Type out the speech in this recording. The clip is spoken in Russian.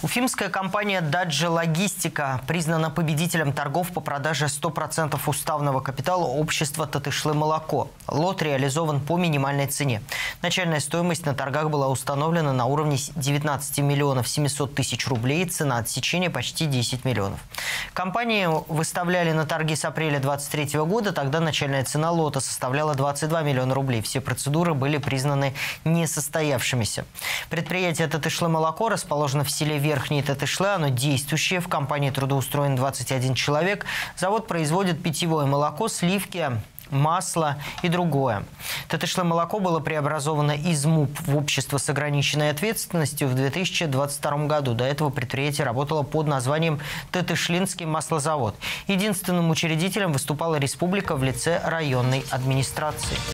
Уфимская компания «Даджи Логистика» признана победителем торгов по продаже 100% уставного капитала общества «Татышлы молоко». Лот реализован по минимальной цене. Начальная стоимость на торгах была установлена на уровне 19 миллионов 700 тысяч рублей, цена отсечения почти 10 миллионов. Компании выставляли на торги с апреля 2023 года, тогда начальная цена лота составляла 22 миллиона рублей. Все процедуры были признаны несостоявшимися. Предприятие «Татышлы молоко» расположено в селе Верхний Татышлы, оно действующее. В компании трудоустроен 21 человек. Завод производит питьевое молоко, сливки, масло и другое. Татышлы молоко было преобразовано из МУП в общество с ограниченной ответственностью в 2022 году. До этого предприятие работало под названием Татышлинский маслозавод. Единственным учредителем выступала республика в лице районной администрации.